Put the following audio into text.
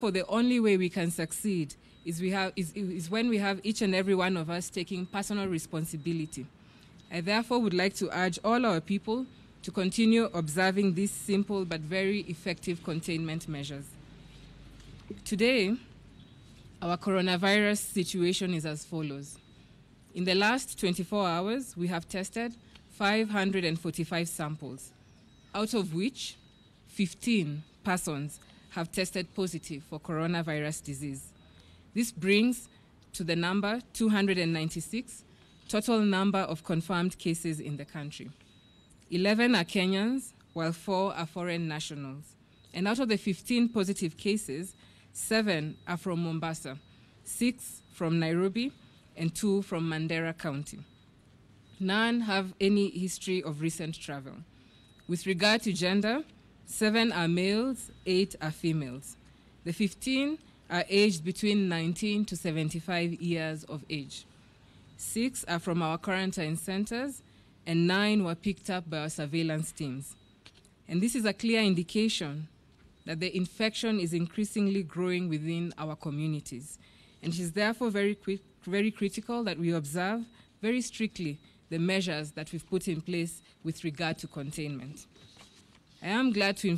For the only way we can succeed is, we have, is, is when we have each and every one of us taking personal responsibility. I therefore would like to urge all our people to continue observing these simple but very effective containment measures. Today, our coronavirus situation is as follows. In the last 24 hours, we have tested 545 samples, out of which 15 persons have tested positive for coronavirus disease. This brings to the number 296 total number of confirmed cases in the country. 11 are Kenyans, while 4 are foreign nationals. And out of the 15 positive cases, 7 are from Mombasa, 6 from Nairobi, and 2 from Mandera County. None have any history of recent travel. With regard to gender, seven are males, eight are females. The 15 are aged between 19 to 75 years of age. Six are from our quarantine centers, and nine were picked up by our surveillance teams. And this is a clear indication that the infection is increasingly growing within our communities. And it is therefore very, quick, very critical that we observe very strictly the measures that we've put in place with regard to containment. I am glad to inform